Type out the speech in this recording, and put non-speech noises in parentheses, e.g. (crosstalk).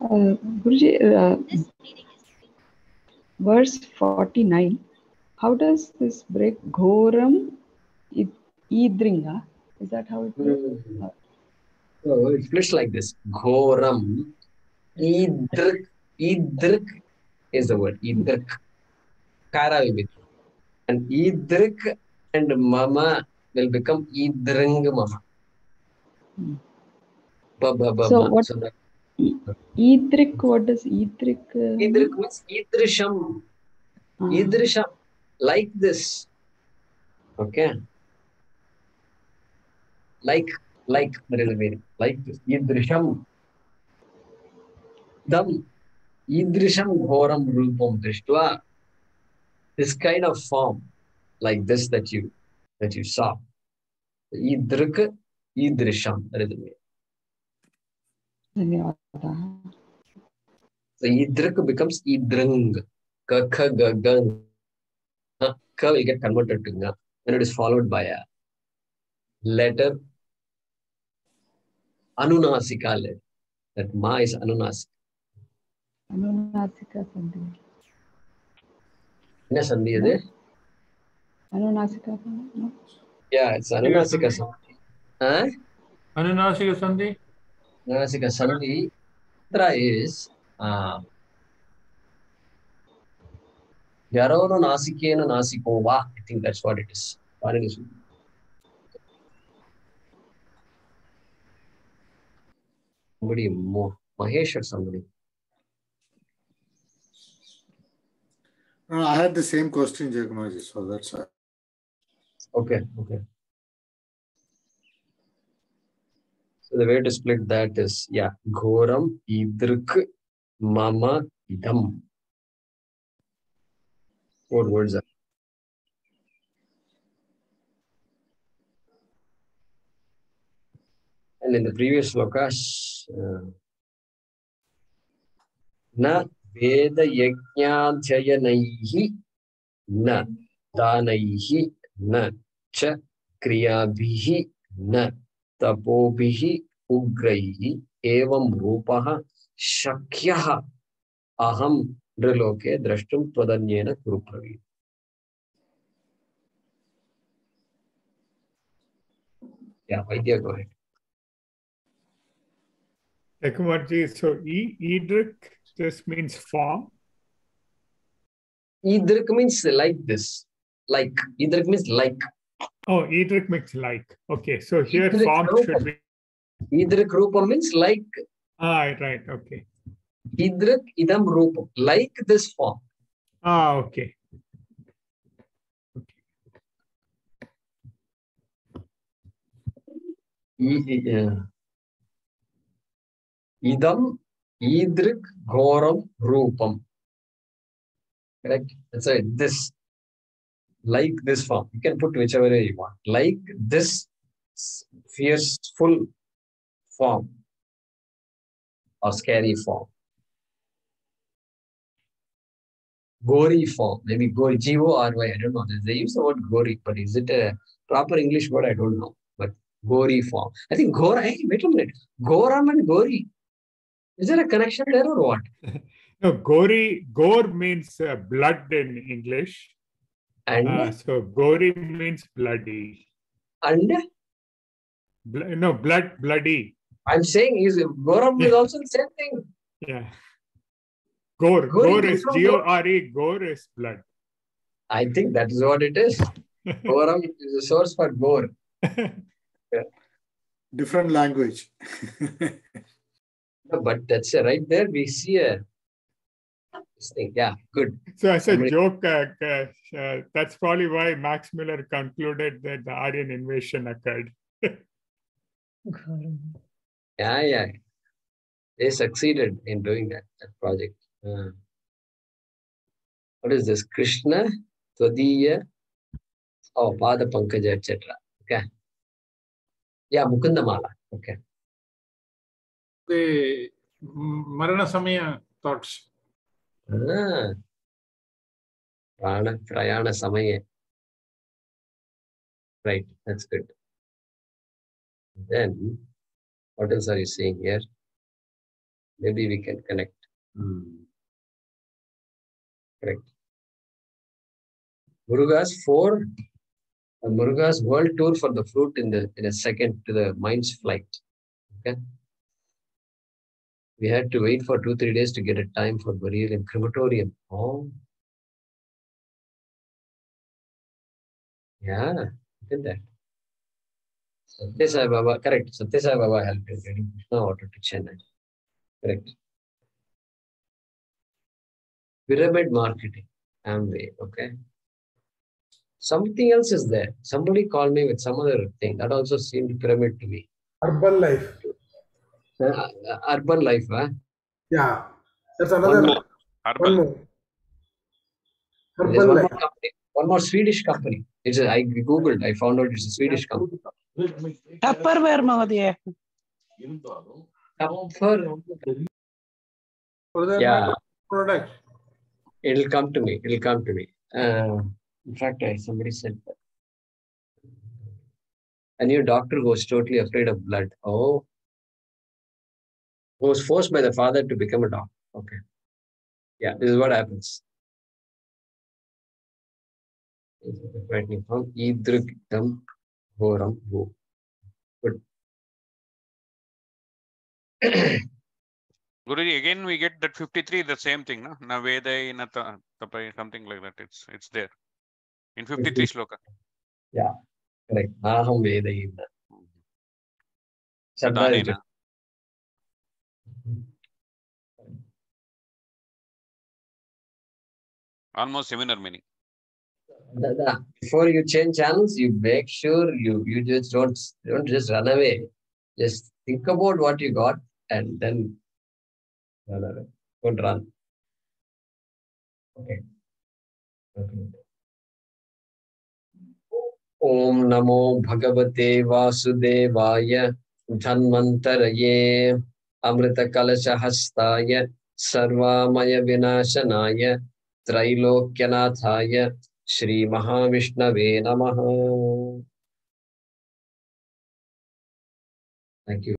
Uh, Guruji, uh, verse 49, how does this break? Ghoram idringa? Is that how it is? So it splits like this. Ghoram. Idrik. Idrik is the word. Idrik. Kara will be. And idrik and mama will become idring mama. Hmm. Ba, ba, ba, So ma. what- So that Idrik, what does idrik? Uh, idrik means idrisham. ah, Idrisham. Like this. Okay. Like, like, there is a meaning. Like this. Idrisham. Dam. Idrisham ghoram rupam drishtva. This kind of form, like this that you that you saw. Idrik, idrisham. That is the meaning. धन्यवादाः so idrak becomes idrang kakha gagang ka will get converted to nga when it is followed by a letter anunasika letter that ma is anunasika anunasika sandhi என்ன சந்தி அது அனுநாசிகா சந்தி yeah it's அனுநாசிகா சந்தி அனுநாசிகா சந்தி Anunasika Sandhi? Anunasika is uh, Yarono nasikena nasiko va. I think that's what it is. Somebody more. Mahesh or somebody. No, I had the same question, Jagamaji, so that's why. Okay, okay. So the way to split that is, yeah, Ghoram Idrk Mama Idam. What words are? And in the previous sloka, uh, Na Veda Yajnadhyayanaihi Na Danaihi Na Cha Kriyabihi Na Tapobihi उग्रैः एवं रूपः शक्यः अहं नृलोके द्रष्टुं त्वदन्येन कुरु ब्रवीत् Yeah, Vaidya, go ahead. Ekumarji, so E, Edric just means form. Idrik means like this. Like. Idrik means like. Oh, Edric means like. Okay, so here Edric form should be. Idrik Rupam means like. Ah, right, okay. Idrik Idam Rupam. Like this form. Ah, okay. Uh, Idam Idrik Ghoram Rupam. Correct? That's right. This. Like this form. You can put whichever way you want. Like this fearful form or scary form. Gory form. Maybe gory. G O R Y. I don't know. They use the word gory, but is it a proper English word? I don't know. But gory form. I think Gora. Hey, wait a minute. Goram and Gori. Is there a connection there or what? (laughs) No, gori, gore means uh, blood in English. And Uh, so gori means bloody. and Bl- no, blood, bloody. I'm saying is Goram is also the same thing. Yeah. Gore, Gori gore comes is from G O R E, gore is blood. I think that is what it is. (laughs) Goram is the source for gore. (laughs) Different language. But that's uh, right there. We see a this thing. Yeah, good. So as a Somebody- joke, uh, uh, uh, that's probably why Max Müller concluded that the Aryan invasion occurred. (laughs) Yeah, yeah. They succeeded in doing that, that project. Uh, what is this? Krishna, Tvadiya, oh, Pada Pankaja, etc. Okay. Yeah, Mukundamala. Okay. the Marana Samaya thoughts. Ah. Prana, Prayana Samaya. Right, that's good. Then, what else are you seeing here? Maybe we can connect. Hmm. Correct. Muruga's four. uh, Muruga's world tour for the fruit in the in a second to the mind's flight. Okay. We had to wait for two, three days to get a time for burial in crematorium. Oh. Yeah, look at that. Satya Sai Baba, correct. Satya Sai Baba helped in getting Krishna water to Chennai. Correct. Pyramid marketing, Amway, okay. Something else is there. Somebody called me with some other thing that also seemed pyramid to me. Urban life. Uh, urban life, huh? Yeah. That's One another more. one more. There's Urban one more company, one more Swedish company. It's a, I googled, I found out it's a Swedish company. Tupperware महोदय Tupper, For that Yeah. matter, product. it'll come to me. It'll come to me. Uh, in fact, I, somebody said that. A new doctor who was totally afraid of blood. Oh, who was forced by the father to become a doctor. Okay. Yeah, this is what happens. Frightening Idriktam Horam Bhu. Good. Guruji, again we get that 53, the same thing, no? Navedai nata tapai, something like that. It's it's there. In 53 sloka. Yeah, correct. Aham Vedayina. Shraddha is Tanena. Almost similar meaning. Da- da. Before you change channels, you make sure you you just don't don't just run away. Just think about what you got and then run away. Don't run. Okay. Okay. Om Namo Bhagavate Vasudevaya Dhanvantaraye Amrita Kalasha Hastaya Sarvamaya Vinashanaya Trailokyanataya Shri